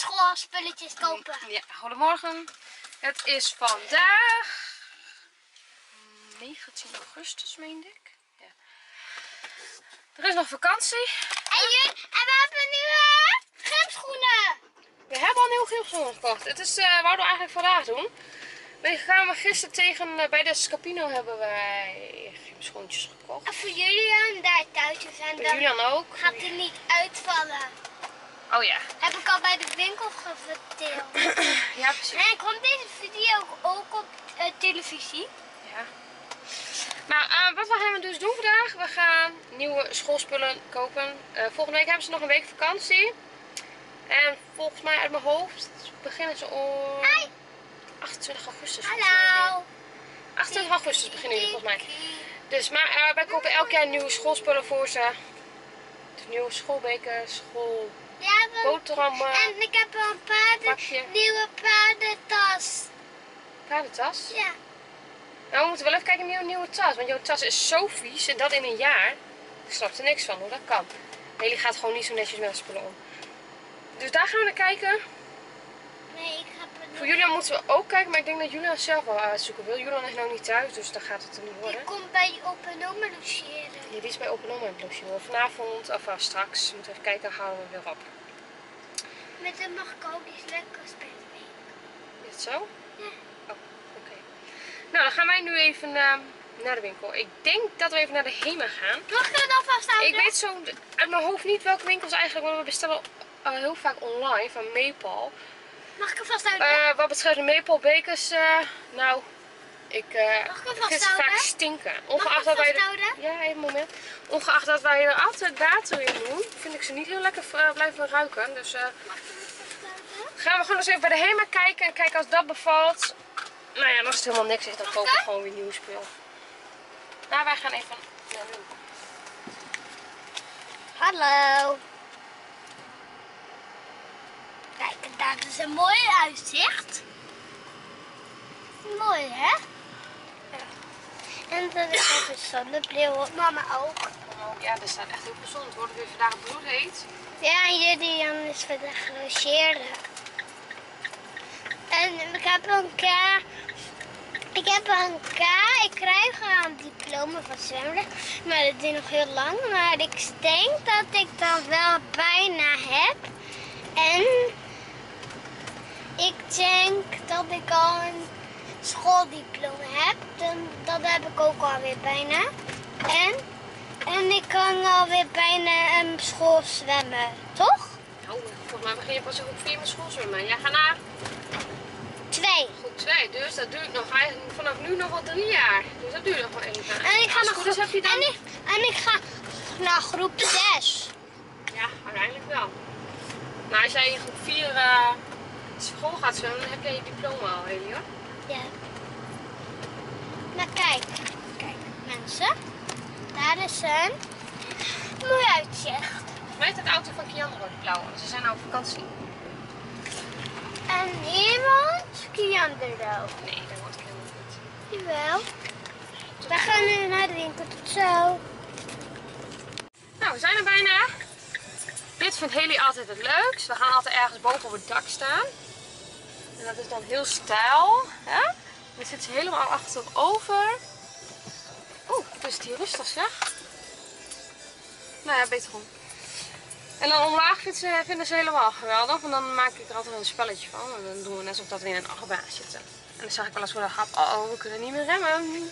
schoolspulletjes kopen. Ja, goedemorgen. Het is vandaag 19 augustus, meende ik. Ja. Er is nog vakantie. En, jullie, en we hebben nieuwe gymschoenen. We hebben al nieuw gymschoenen gekocht. Het is, eh wouden we eigenlijk vandaag doen. We gaan we gisteren tegen, eh, bij de Scapino hebben wij gymschoentjes gekocht. En voor jullie aan daar thuis Voor dan Julian ook. gaat hij niet uitvallen. Oh ja, Heb ik al bij de winkel verteld. ja precies. en komt deze video ook op eh, televisie. Ja. Nou, eh, wat we gaan dus doen vandaag? We gaan nieuwe schoolspullen kopen. Eh, volgende week hebben ze nog een week vakantie. En volgens mij uit mijn hoofd beginnen ze om 28 augustus. Hallo. 28 augustus beginnen jullie volgens mij. Dus, maar wij kopen elk jaar nieuwe schoolspullen voor ze. Dus nieuwe schoolbekers, Ja, schoolboterhammen, en ik heb een paarden, nieuwe paardentas. paardentas. Ja. Nou, we moeten wel even kijken naar jouw nieuwe tas. Want jouw tas is zo vies en dat in een jaar. Ik snap er niks van hoe dat kan. Haley gaat gewoon niet zo netjes met haar spullen om. Dus daar gaan we naar kijken. Nee, ik een... Voor Julian moeten we ook kijken, maar ik denk dat Julian zelf wel uitzoeken wil. Julian is nou niet thuis, dus dan gaat het er niet worden. Ik kom bij opa en oma logeren. Ja, die is bij Open Oma Bloesje. Vanavond, of uh, straks, moeten we even kijken, halen we weer op. Met hem mag ik ook iets lekkers spelen. Is het zo? Ja. Oh, oké. Nou, dan gaan wij nu even eh, naar de winkel. Ik denk dat we even naar de HEMA gaan. Mag ik het alvast houden? Ik weet zo uit mijn hoofd niet welke winkels eigenlijk, want we bestellen heel vaak online van Maypal. Mag ik het vasthouden? Eh wat betreft de Maypal bekers, eh, nou, ik uh, Mag ik hem vind ze vasthouden? vaak stinken. Mag ik Ongeacht dat wij er, ja, even een moment. Ongeacht dat wij er altijd water in doen, vind ik ze niet heel lekker blijven ruiken. Dus vasthouden? gaan we gewoon eens even bij de HEMA kijken en kijken als dat bevalt. Nou ja, als het helemaal niks is, dan kopen we gewoon weer nieuw spul. Nou, wij gaan even naar. Hallo. Kijk, daar is een mooi uitzicht. Mooi, hè? Ja. En dan is ook een zonnebril op. Mama ook. Oh, ja, er staat echt heel gezond. Het wordt weer vandaag bloedheet. Ja, en jullie is vandaag logeren. En ik heb een K. Ik heb een K. Ik krijg een diploma van zwemles. Maar dat duurt nog heel lang. Maar ik denk dat ik dan wel bijna heb. En ik denk dat ik al een schooldiploma heb. Dan, dat heb ik ook alweer bijna. En, en ik kan alweer bijna een school zwemmen. Toch? Oh, volgens mij begin je pas groep 4 met schoolzwemmen. Jij gaat naar Twee. groep 2, dus dat duurt nog eigenlijk vanaf nu nog wel drie jaar. Dus dat duurt nog wel even. En ik ga naar goed groep, heb je dan... en ik, en ik ga naar groep 6. Ja, uiteindelijk wel. Nou, als jij in groep 4 eh school gaat zwemmen, dan heb jij je diploma al, hoor. Ja. Maar kijk, kijk mensen. Daar is een mooi uitzicht. Volgens mij de auto van Kian die blauw, want ze zijn nou op vakantie. En hier woont Kiandero. Nee, dat wordt helemaal niet. Jawel. We gaan nu naar de winkel. Tot zo. Nou, we zijn er bijna. Dit vindt Haley altijd het leukst. We gaan altijd ergens boven op het dak staan. En dat is dan heel stijl. Hè? Dan zit ze helemaal achterover. Oeh, dus die rustig zeg. Nou ja, beter om. En dan omlaag vindt ze, vinden ze helemaal geweldig. Want dan maak ik er altijd een spelletje van. En dan doen we net alsof dat we in een achtbaan zitten. En dan zeg ik wel eens voor de grap, oh, oh, we kunnen niet meer remmen.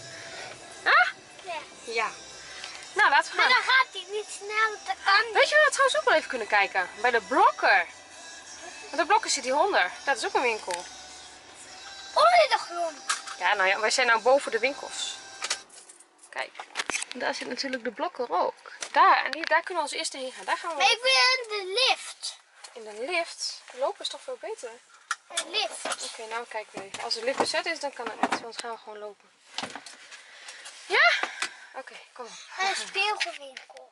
Ah? Ja. Ja. Nou, laten we Maar gaan. dan gaat hij niet snel. Dat kan. Weet je waar we trouwens ook wel even kunnen kijken? Bij de Blokker. Want de Blokker zit hieronder. Dat is ook een winkel. Onder de grond. Ja, nou ja, wij zijn nou boven de winkels. Kijk. Daar zit natuurlijk de Blokker ook. Daar, en die, daar kunnen we als eerste heen gaan. Daar gaan we Maar ik wil in de lift. in de lift. Lopen is toch veel beter? Oké, Een lift. nou kijken we even. Als de lift bezet is, dan kan het niet. Want gaan we gewoon lopen. Ja? Oké, kom op. Een speelgoedwinkel.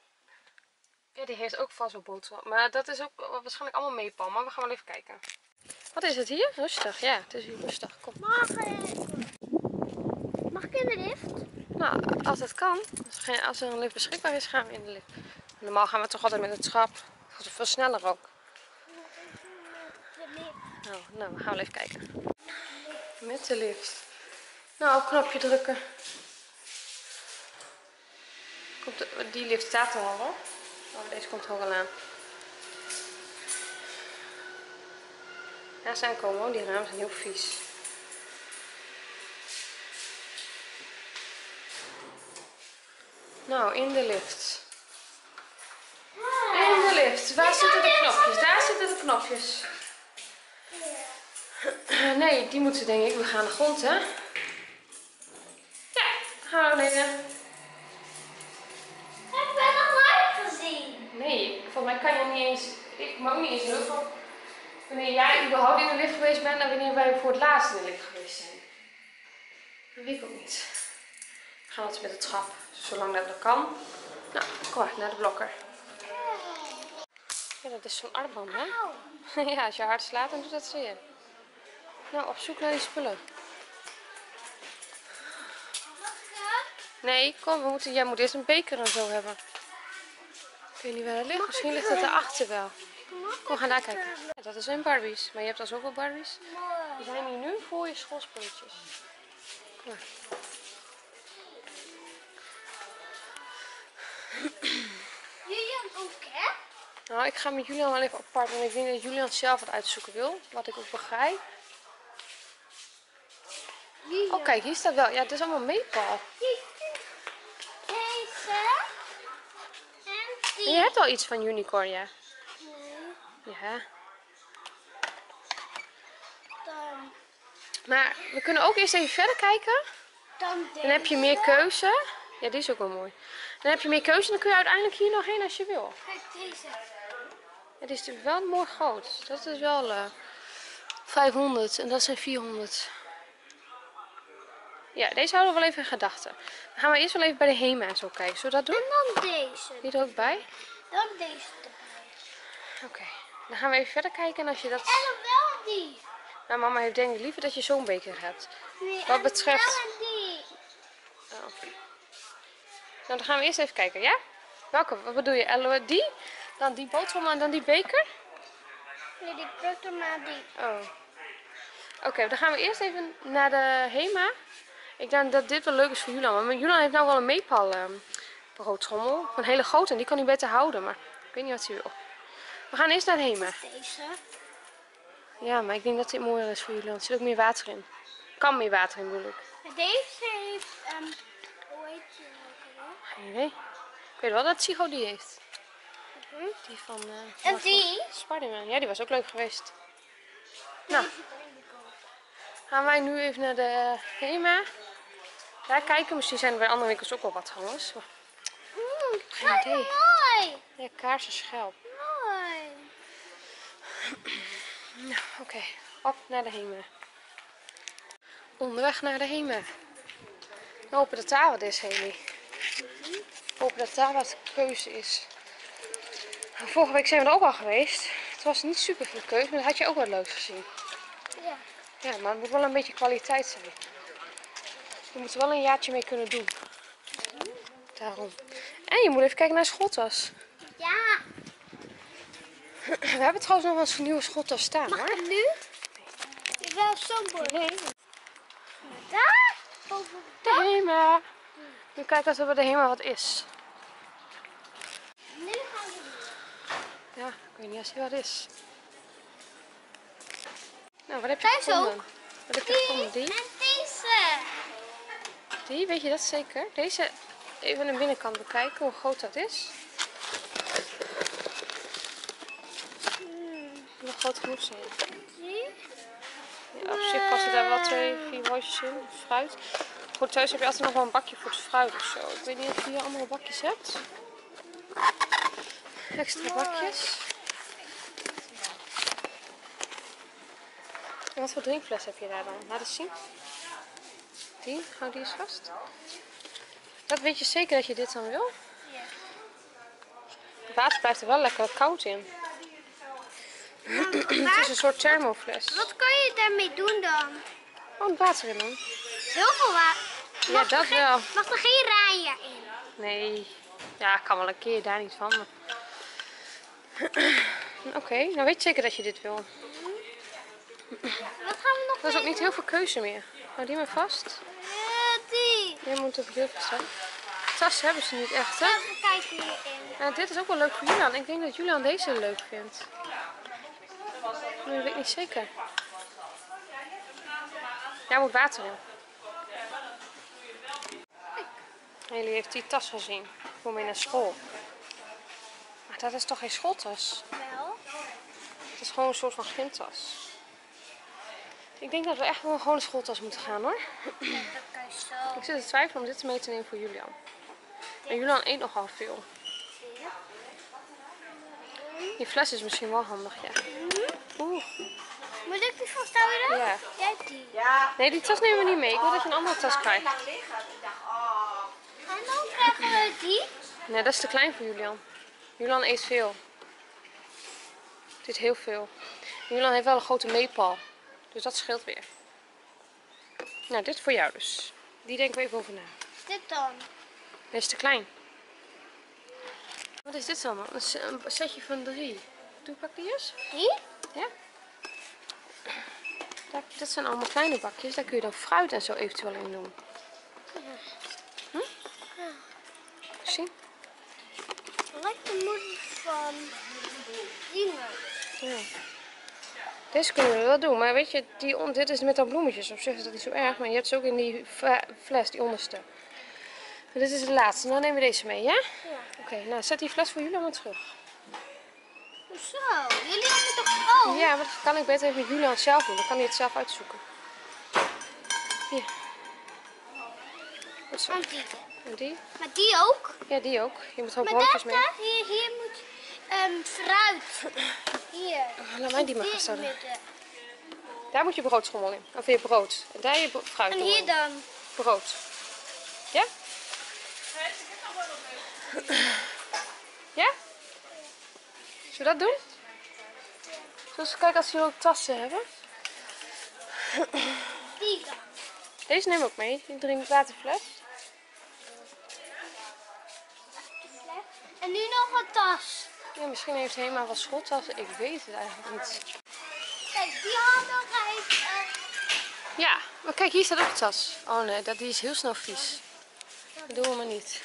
Ja, die heeft ook vast wel boterham. Maar dat is ook waarschijnlijk allemaal meepal. Maar we gaan wel even kijken. Wat is het hier? Rustig. Ja, het is hier rustig. Kom. Mag ik? Mag ik in de lift? Nou, als het kan. Als er, geen- als er een lift beschikbaar is, gaan we in de lift. Normaal gaan we toch altijd met de trap. Dat is veel sneller ook. Nou, nou, we gaan wel even kijken. Met de lift. Nou, op knopje drukken. Komt de- die lift staat er al hoor. Oh, deze komt al aan. Ze aankomen hoor. Die ramen zijn heel vies. Nou, in de lift. In de lift. Waar zitten de knopjes? Daar zitten de knopjes. Nee, die moeten denk ik. We gaan de grond, hè? Ja, gaan we beneden. Ik ben nog nooit gezien. Mij kan je niet eens. Ik mag niet eens veel. Wanneer jij überhaupt in de lift geweest bent en wanneer wij voor het laatst in de lift geweest zijn. Dat weet ik ook niet. We gaan met de trap, zolang dat nog kan. Nou, kom maar, naar de blokker. Ja, dat is zo'n armband, hè? Ja, als je hard slaat, dan doet dat zeer. Nou, op zoek naar die spullen. Nee, kom, we moeten, jij moet eerst een beker en zo hebben. Ik weet niet waar dat ligt. Misschien ligt het erachter wel. Kom, we gaan daar kijken. Ja, dat zijn Barbies. Maar je hebt al zoveel Barbies. We Mooi. zijn hier nu voor je schoolspulletjes. Kom maar. Julian ook, hè? Nou, ik ga met Julian wel even apart. Want ik denk dat Julian zelf wat uitzoeken wil. Wat ik ook begrijp. Oh, kijk, hier staat wel. Ja, het is allemaal meepal. Deze. En die. En je hebt al iets van unicorn, ja. Nee, Ja. dan, Maar we kunnen ook eerst even verder kijken. dan. Dan heb je meer keuze. Ja, die is ook wel mooi. Dan heb je meer keuze en dan kun je uiteindelijk hier nog heen als je wil. Kijk, deze. Het is wel mooi groot. Dat is wel eh 500 en dat zijn 400. Ja, deze houden we wel even in gedachten. Dan gaan we eerst wel even bij de HEMA en zo kijken. Zullen we dat doen? En dan deze. Die er ook bij? Dan deze erbij. Oké. Dan gaan we even verder kijken en als je dat... En dan wel die. Nou, mama heeft denk ik liever dat je zo'n beker hebt. Nee, Wat betreft- die. Oh. Nou, dan gaan we eerst even kijken, ja? Welke? Wat bedoel je? Ello, die? Dan die boterham en dan die beker? Nee, die maar die. Oh. Oké, dan gaan we eerst even naar de HEMA. Ik denk dat dit wel leuk is voor Julian. Maar Julian heeft nou wel een meepal ehm, broodtrommel. Een hele grote en die kan hij beter houden. Maar ik weet niet wat hij wil. We gaan eerst naar de HEMA. Deze. Ja, maar ik denk dat dit mooier is voor Julian. Er zit ook meer water in. Kan meer water in, bedoel ik. Deze heeft, ehm hoe heet ook alweer? Geen idee. Ik weet wel dat Sigo die heeft. Die van... eh, En die? Spiderman. Ja, die was ook leuk geweest. Nou. Gaan wij nu even naar de HEMA. Daar kijken. Misschien zijn er bij andere winkels ook wel wat. Maar- Mm, Geen kijk, idee. mooi. Ja, kaarsen schelp. Mooi. Nou, oké. Op naar de HEMA. Onderweg naar de HEMA. We hopen dat daar wat is, Heli. We hopen dat daar wat keuze is. Vorige week zijn we er ook al geweest. Het was niet super veel keuze, maar dat had je ook wel leuk gezien. Ja. Ja, maar het moet wel een beetje kwaliteit zijn. Je moet er wel een jaartje mee kunnen doen. Daarom. En je moet even kijken naar schooltas. Ja. We hebben trouwens nog wel eens een nieuwe schooltas staan Mag hoor. ik nu? Ik wil zo'n. Nee, Daar? Boven. de HEMA. Nu kijken of er bij de HEMA wat is. Nu gaan we hier. Ja, ik weet niet als hij wat is. Nou, wat heb je Thuis gevonden? ook. Wat heb je gevonden? Die? Die, weet je dat zeker? Deze, even aan de binnenkant bekijken hoe groot dat is. Hmm. Nog groot genoeg zijn. Ja, op zich passen daar wel twee, vier worstjes in. Fruit. Goed, thuis heb je altijd nog wel een bakje voor het fruit of zo. Ik weet niet of je hier andere bakjes hebt. Extra bakjes. En wat voor drinkfles heb je daar dan? Laat eens zien. Die, hou die eens vast. Dat weet je zeker dat je dit dan wil? Ja. Het water blijft er wel lekker koud in. Het is een soort thermofles. Wat kan je daarmee doen dan? Oh, het water in dan. Heel veel water. Ja, dat wel. Mag er geen raaien in? Nee. Ja, kan wel een keer, daar niet van. Oké, nou weet je zeker dat je dit wil. Wat gaan we nog Er is ook niet heel veel keuze meer. Hou die maar vast. Jij moet op deur staan. Tas hebben ze niet echt, hè? Even kijken hierin. Dit is ook wel leuk voor Julian. Ik denk dat Julian deze leuk vindt. Maar dat weet ik niet zeker. Daar moet water in. Jullie heeft die tas gezien. Voor mee naar school. Maar dat is toch geen schooltas? Wel. Het is gewoon een soort van gymtas. Ik denk dat we echt wel gewoon een schooltas moeten gaan hoor. Je. Ik zit te twijfelen om dit mee te nemen voor Julian. En Julian eet nogal veel. Die fles is misschien wel handig, ja. Oeh. Moet ik die vasthouden? Ja. Jij die. Ja, Nee, die tas nemen we niet mee. Ik wil dat je een andere tas krijgt. dacht, oh. En dan krijgen we die. Nee, dat is te klein voor Julian. Julian eet veel. Het eet heel veel. Julian heeft wel een grote meepal. Dus dat scheelt weer. Nou, dit voor jou dus. Die denken we even over na. Dit dan. Dit is te klein. Wat is dit dan? Een se- Een setje van drie. Doe, pak die eens. Die? Ja. Daar, dit zijn allemaal kleine bakjes. Daar kun je dan fruit en zo eventueel in doen. Hm? Zie? Lijkt de moeder van Dino. Ja. Deze kunnen we wel doen, maar weet je, die on- dit is met dan bloemetjes. Op zich is dat niet zo erg, maar je hebt ze ook in die fles, die onderste. En dit is de laatste, dan nemen we deze mee, ja? Ja. Oké, nou zet die fles voor jullie maar terug. Zo, jullie hebben toch ook? Ja, maar dat kan ik beter even met Julian zelf doen, dan kan hij het zelf uitzoeken. Hier. Goed zo. En die. En die? Maar die ook? Ja, die ook. Je moet gewoon Maar dat, mee. hè, hier, hier moet ehm, fruit. Hier. Laat mij die maar gaan staan. Daar moet je broodschommel in. Of je brood. En daar je fruit En hier dan. Brood. Ja? Ja? Zullen we dat doen? Zullen we kijken als jullie ook tassen hebben? Die dan. Deze neem ik ook mee. Die drink waterfles. En nu nog een tas. Ja, misschien heeft hij helemaal wat schooltassen. Ik weet het eigenlijk niet. Kijk, die had nog eens. eh, Ja, maar kijk, hier staat ook een tas. Oh nee, dat, die is heel snel vies. Dat doen we maar niet.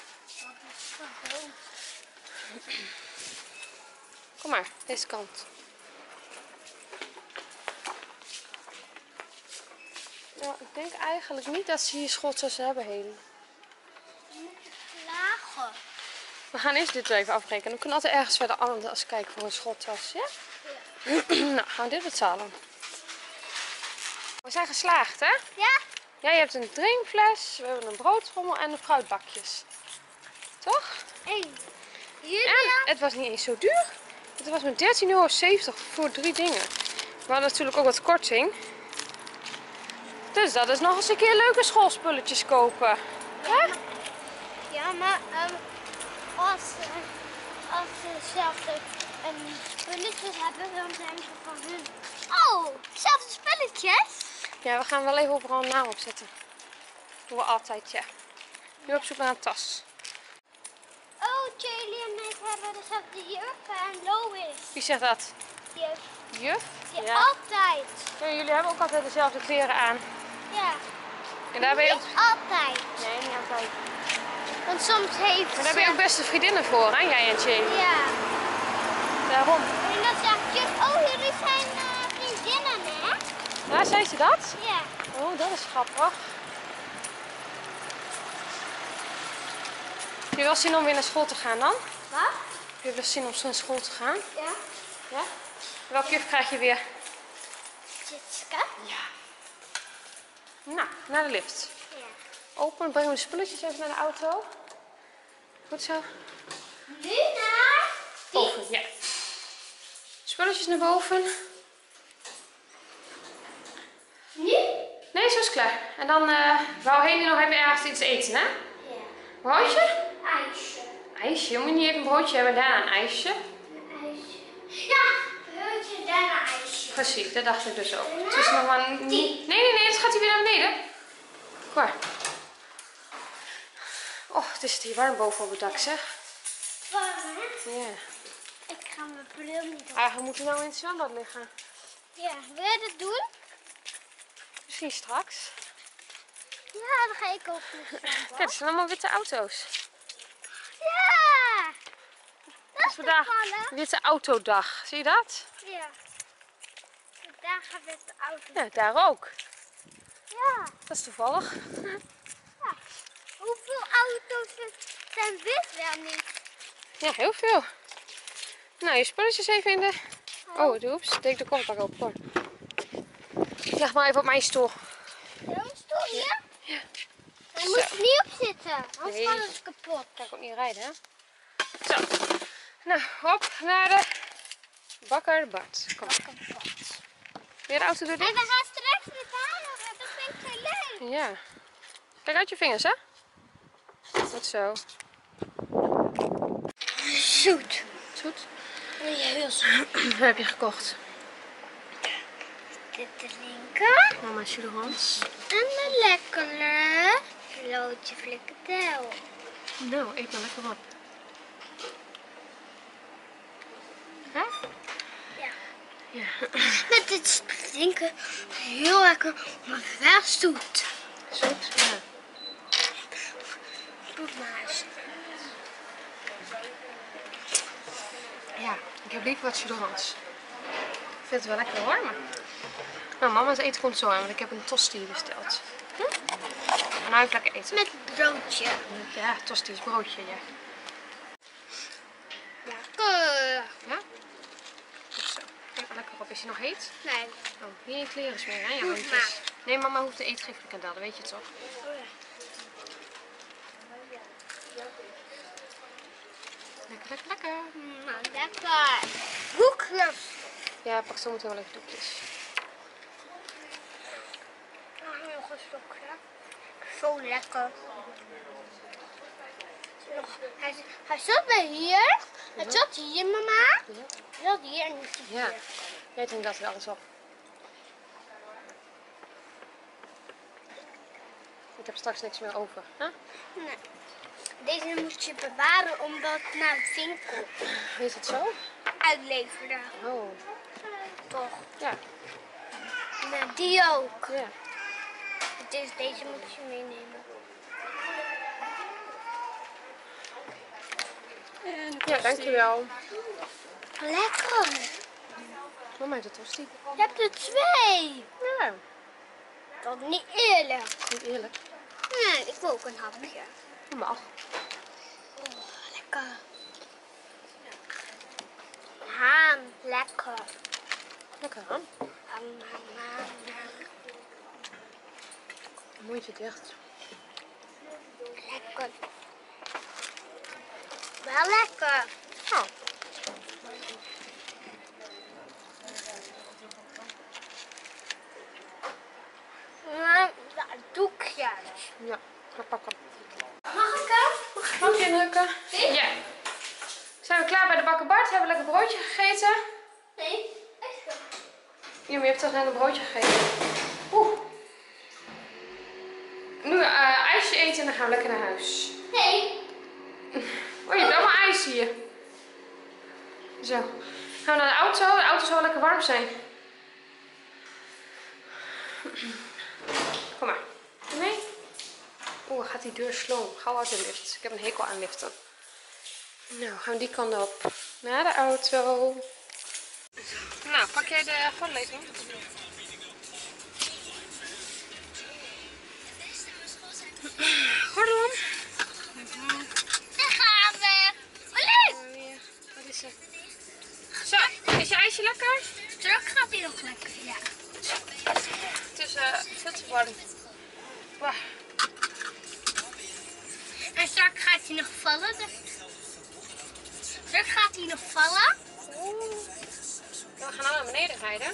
Kom maar, deze kant. Ja, ik denk eigenlijk niet dat ze hier schooltassen hebben, Helen. We gaan eerst dit even afrekenen. We kunnen altijd ergens verder anders kijken voor een schooltas, ja? nou, gaan we dit betalen. We zijn geslaagd, hè? Ja? Jij hebt een drinkfles, we hebben een broodtrommel en een fruitbakjes. Toch? Eén. Jullie En het was niet eens zo duur. Het was met 13,70 euro voor drie dingen. We hadden natuurlijk ook wat korting. Dus dat is nog eens een keer leuke schoolspulletjes kopen. Hè? Ja, maar ehm, als, eh, als ze dezelfde spulletjes hebben, dan zijn ze van hun. Oh, zelfde spulletjes? Ja, we gaan wel even overal een naam opzetten. Doen we altijd, ja. Nu op zoek naar een tas. Oh, Charlie en ik hebben dezelfde jurken en Lois. Wie zegt dat? Juf. Juf? Die Ja. altijd. Ja, jullie hebben ook altijd dezelfde kleren aan. Ja. En daar ben je. Niet altijd. Nee, niet altijd. Want soms heeft Maar daar ben je ook beste vriendinnen voor, hè? Jij en Jamie. Ja. Daarom. En dan zegt oh jullie zijn eh, vriendinnen hè? Ja, zei ze dat? Ja. Oh, dat is grappig. Heb je wel zin om weer naar school te gaan dan? Wat? Heb je wel zin om naar school te gaan? Ja. Ja? Welke juf krijg je weer? Jitska? Ja. Nou, naar de lift. Open, we de spulletjes even naar de auto. Goed zo. Nu naar Boven, ja. Spulletjes naar boven. Nu? Nee, zo is het klaar. En dan uh, wou Heli nog even ergens iets eten, hè? Ja. Broodje? IJsje. IJsje. Je moet niet even een broodje hebben en daarna een ijsje. Een ijsje. Ja, broodje, daarna ijsje. Precies, dat dacht ik dus ook. Het is nog maar... Nee, nee, nee, het gaat hier weer naar beneden. Waar? Oh, het is hier warm boven op het dak, zeg. Warm, hè? Ja. Ik ga mijn bril niet op. Eigenlijk moeten we nou in het zwembad liggen. Ja, wil je dat doen? Misschien straks. Ja, dan ga ik ook. Kijk, er zijn allemaal witte auto's. Ja! Dat Het is vandaag witte autodag. Zie je dat? Ja. Daar gaat het de auto. Ja, daar ook. Ja. Dat is toevallig. Hoeveel auto's zijn wit wel niet? Ja, heel veel. Nou, je spulletjes even in de... Oh, oeps. Ik denk de kofferbak open. Hoor. Leg maar even op mijn stoel. Zo'n stoel hier? Ja. Daar moet niet op zitten, anders Nee. gaat het kapot. Kan ik ook niet rijden, hè? Zo. Nou, hop naar de bakker Bart. Kom. Weer de auto door En dit? we gaan straks dit halen, want dat vind ik zo leuk. Ja. Kijk uit je vingers, hè? Goed zo. Zoet. Goed. Ja, heel zoet. Wat heb je gekocht? Dit drinken. Mama Suderhans. En een lekkere loodje flikkerdel. Nou, eet maar lekker op. Hè? Ja. Ja. Met dit drinken heel lekker, maar wel zoet. Zoet? Ja. Doe maar eens. Ja, ik heb liever wat Suderhans. Ik vind het wel lekker maar... Nou, mama's eten komt zo aan, want ik heb een tosti besteld. Hm? En nou even lekker eten. Met broodje. Ja, tosti is broodje, ja. Lekker. Ja? Goed zo. Lekker op. Is hij nog heet? Nee. Oh, hier in kleren smeren, hè? Ja. Nee, mama hoeft te eten geen dat weet je toch? Lekker, lekker, lekker. Nou, lekker. Hoekjes. Ja, pak zo meteen wel even doekjes. Nog een stokje. Zo lekker. Nog, hij, hij zat bij hier. Het zat hier, mama. Het zat hier en zit hij Ja. hier. Jij drinkt dat er alles op. Ik heb straks niks meer over. Hè? Nee. Deze moest je bewaren omdat het naar de winkel Is het zo? uitleverde. Oh. Toch? Ja. Nee, die ook. Ja. Dus deze moet je meenemen. Ja, dankjewel. Lekker. Mama heeft een tosti. Je hebt er twee. Ja, Dat is niet eerlijk. niet eerlijk. Nee, ik wil ook een hapje. Dat mag. Oh, lekker. Haan, lekker. Lekker. Ham, ham, ham, ham. Mondje dicht. Lekker. Wel lekker. Oh. Dat doekjes. Ja, ga pakken. Ja. Zijn we klaar bij de bakker Bart? Hebben we lekker broodje gegeten? Nee. Echt? Ja, maar je hebt toch net een broodje gegeten? Oeh. Nu eh, ijsje eten en dan gaan we lekker naar huis. Nee. Oh, je hebt allemaal ijs hier. Zo. Gaan we naar de auto? De auto zal lekker warm zijn. Kom maar. Nee? Oeh, gaat die deur sloom. Gauw uit de lift. Ik heb een hekel aan liften. Nou, gaan we die kant op. Naar de auto. Nou, pak jij de voorlezing? Gordel om. Daar gaan we. Olé. Wat is het? Zo, is je ijsje lekker? Terug gaat hij nog lekker. Ja. Het is eh veel te warm. En straks gaat hij nog vallen. dus- Straks gaat hij nog vallen. We gaan nou naar beneden rijden.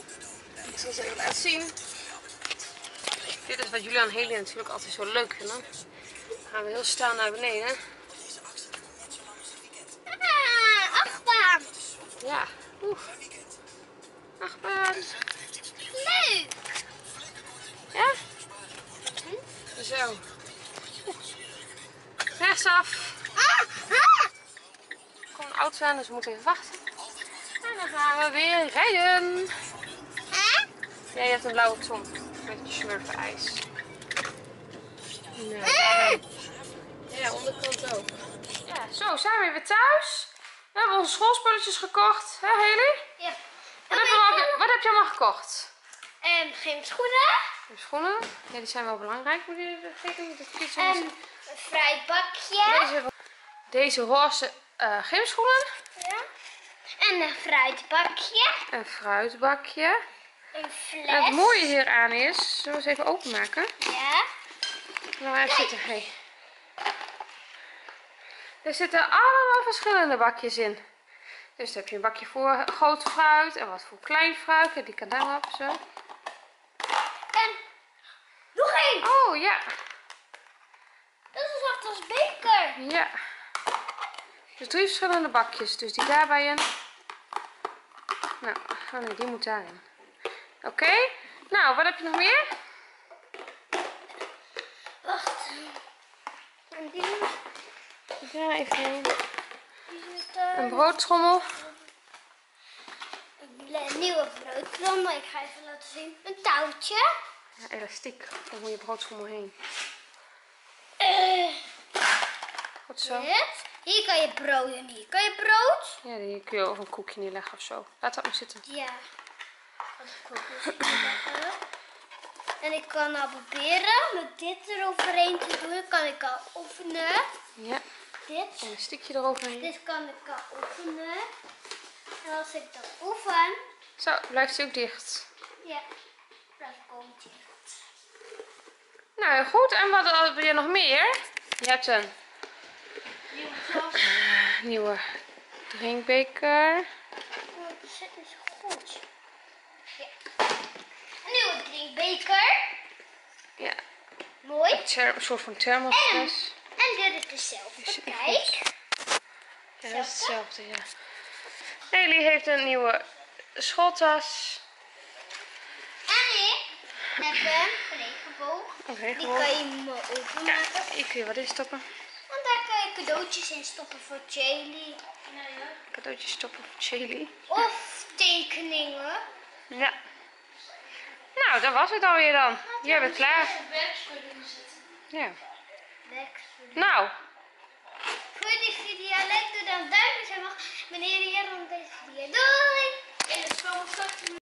Ik zal ze even laten zien. Dit is wat Julia en Haley natuurlijk altijd zo leuk vinden. Dan gaan we heel snel naar beneden. Auto aan, dus we moeten even wachten. En dan gaan we weer rijden. Ah. Jij hebt een blauwe tong met je smurfenijs. Nee. Ja, onderkant ook. Ja, zo zijn we weer thuis. We hebben onze schoolspulletjes gekocht. Hè, Haley? Ja. Wat, heb je allemaal, wat heb je allemaal gekocht? En geen schoenen. Schoenen. Ja, die zijn wel belangrijk. Moet je fietsen. En een fruitbakje. Deze, deze roze eh gymschoenen. Ja. En een fruitbakje. Een fruitbakje. Een fles. En het mooie hieraan is, zullen we eens even openmaken? Ja. Nou, er zitten, hey. Er zitten allemaal verschillende bakjes in. Dus heb je een bakje voor groot fruit en wat voor klein fruit. Ja, die kan daarop zo. En nog één. Oh ja, Dat is echt als beker. ja. Dus drie verschillende bakjes. Dus die daarbij in. Nou, oh nee, die moet daarin. Oké. Nou, wat heb je nog meer? Wacht. En die, Ja, even heen. er. Een broodtrommel. Een nieuwe broodkrommel. Ik ga even laten zien. Een touwtje. Ja, elastiek. Daar moet je broodtrommel heen. Eh, Goed zo. dit. Hier kan je brood en hier kan je brood. Ja, die kun je over een koekje neerleggen of zo. Laat dat maar zitten. Ja. Ook. En ik kan nou proberen met dit eroverheen te doen. Kan ik al oefenen. Ja, Dit. en een stikje eroverheen. Dit kan ik al oefenen. En als ik dat oefen, Zo, blijft hij ook dicht. ja, komt hij goed. Nou, goed. En wat heb je nog meer? Je hebt een Nieuwe nieuwe drinkbeker. Dat zit niet zo goed. Ja. Een nieuwe drinkbeker. Ja, Mooi. een, soort van thermosfles. En dit is die Kijk. Ja, dat is hetzelfde, ja. Haley heeft een nieuwe schooltas. En ik heb een regenboog. Een Die regenboog. kan je mooi openmaken. Hier kun je wat in stoppen. En daar kan je cadeautjes in stoppen voor Charlie. Cadeautjes stoppen voor Shelly. Of tekeningen. Ja. Nou, dat was het alweer dan. Jij bent klaar. Ja. Nou, Voor die video leuk, doe dan duimpjes omhoog. Wanneer je rond deze video. Doei! En het